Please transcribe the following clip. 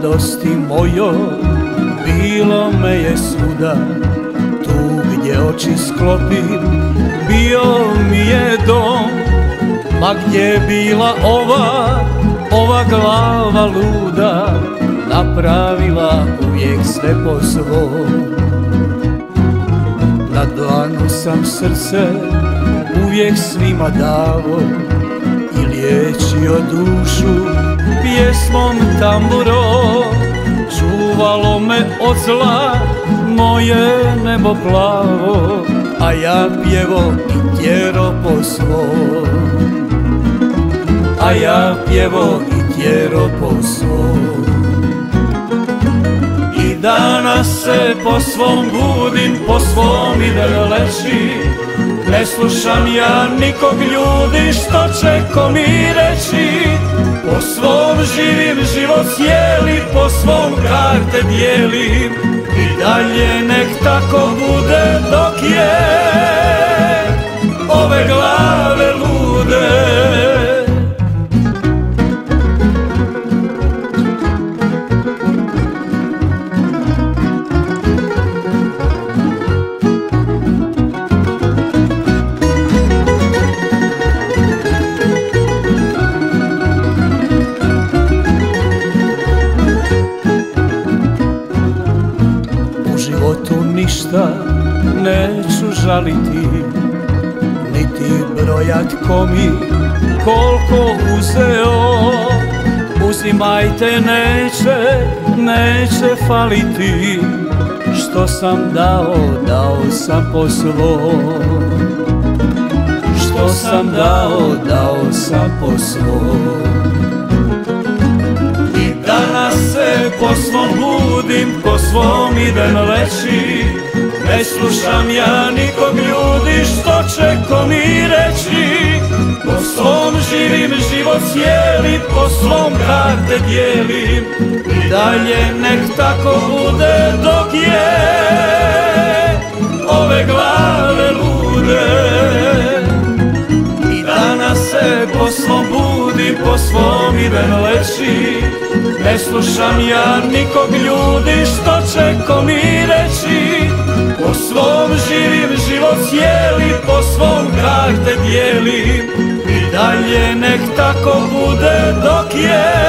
mladosti mojo bilo me je svuda. Tu gdje oči sklopim bio mi je dom. Ma gdje je bila ova, ova glava luda Napravila uvijek sve po svom Na dlanu sam srce uvijek svima davo I liječio dušu pjesmom tamburo Čuvalo me od zla moje nebo plavo A ja pjevo i tjero po svom. A ja pjevo i tjero po svom. I danas se po svom budim, po svom idem leći Ne slušam ja nikog ljudi što će ko mi reći? Po svom živim život cijeli, po svom karte dijelim. I dalje nek tako bude dok je ništa neću žaliti Niti brojat ko mi koliko uzeo. Uzimajte neće, neće faliti Što sam dao, dao sam po svom. Što sam dao, dao sam po svom po svom budim, po svom idem leći. Ne slušam ja nikog ljudi što će ko mi reći? Po svom živim život cijeli, po svom karte dijelim. I dalje nek tako bude dok je ove glave lude. I danas se po svom budi, po svom idem leći. Ne slušam ja nikog ljudi što će ko mi reći? Po svom živim život cijeli, po svom karte dijelim. I dalje nek tako bude dok je